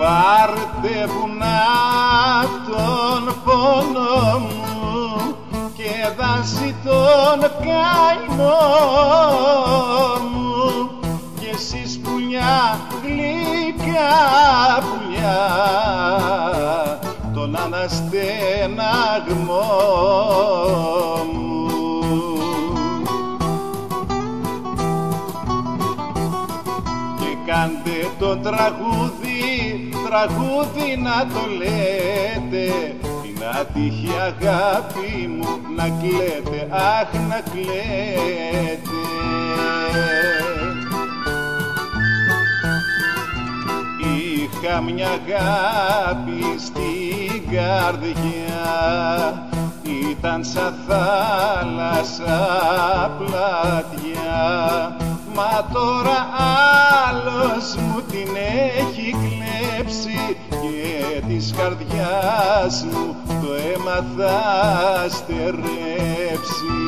Πάρτε βουνά τον πόνο μου και δάση τον καημό μου. Και εσείς πουλιά γλυκά πουλιά τον αναστεναγμό κάντε το τραγούδι τραγούδι να το λέτε. Την άτυχη αγάπη μου να κλαίτε, αχ να κλαίτε. Είχα μια αγάπη στην καρδιά. Ήταν σαν θάλασσα πλατιά Μα τώρα άλλος μου την έχει κλέψει και της καρδιάς μου το αίμα θα στερέψει.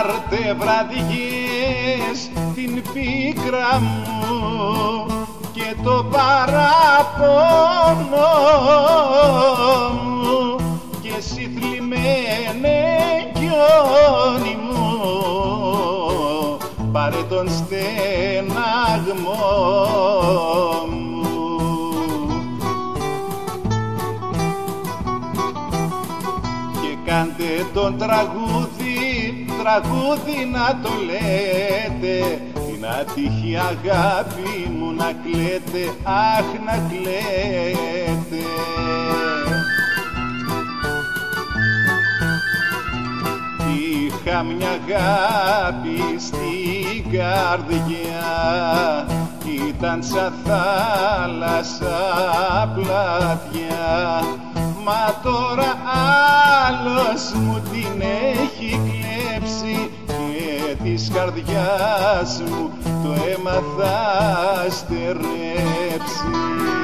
Πάρτε βραδιές την πίκρα μου και το παραπονό μου. Και εσύ θλιμμένε γιόνι μου. Πάρε τον στεναγμό μου. Και κάντε τον τραγούδι τραγούδι να το λέτε. Την άτυχη αγάπη μου να κλαίτε, αχ να κλαίτε. Είχα μια αγάπη στην καρδιά. Ήταν σαν θάλασσα πλατιά. Μα τώρα άλλος μου την έχει κλέψει. και της καρδιάς μου το αίμα θα στερέψει.